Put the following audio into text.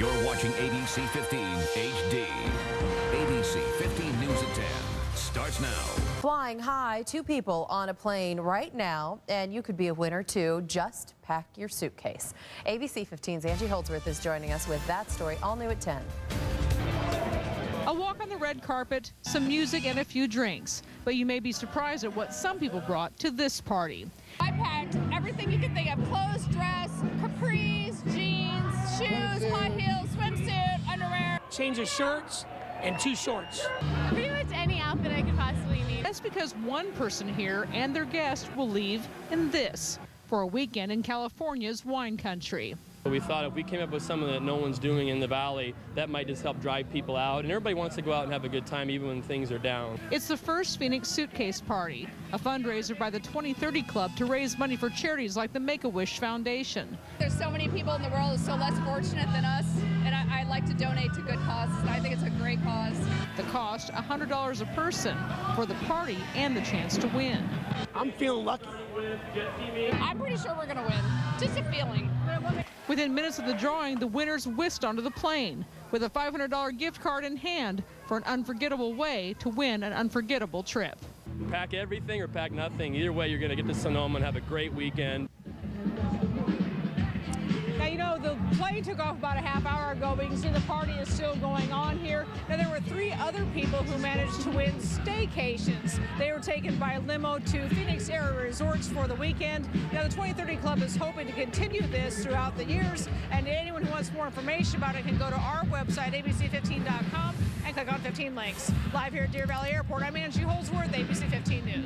You're watching ABC 15 HD. ABC 15 News at 10 starts now. Flying high, two people on a plane right now, and you could be a winner too. Just pack your suitcase. ABC 15's Angie Holdsworth is joining us with that story, all new at 10. A walk on the red carpet, some music, and a few drinks. But you may be surprised at what some people brought to this party. I packed everything you could think of clothes, dress, capris, jeans, shoes, high heels, swimsuit, underwear. Change of shirts and two shorts. Pretty much any outfit I could possibly need. That's because one person here and their guest will leave in this for a weekend in California's wine country. We thought if we came up with something that no one's doing in the valley, that might just help drive people out. And everybody wants to go out and have a good time even when things are down. It's the first Phoenix Suitcase Party, a fundraiser by the 2030 Club to raise money for charities like the Make-A-Wish Foundation. There's so many people in the world who are so less fortunate than us, and I, I like to donate to good causes. I think it's a great cause. The cost, $100 a person for the party and the chance to win. I'm feeling lucky. I'm pretty sure we're gonna win. Just a feeling. Within minutes of the drawing, the winners whisked onto the plane with a $500 gift card in hand for an unforgettable way to win an unforgettable trip. Pack everything or pack nothing. Either way, you're going to get to Sonoma and have a great weekend. Plane took off about a half hour ago, but you can see the party is still going on here. Now, there were three other people who managed to win staycations. They were taken by limo to Phoenix area resorts for the weekend. Now, the 2030 Club is hoping to continue this throughout the years, and anyone who wants more information about it can go to our website, abc15.com, and click on 15 links. Live here at Deer Valley Airport, I'm Angie Holdsworth, ABC 15 News.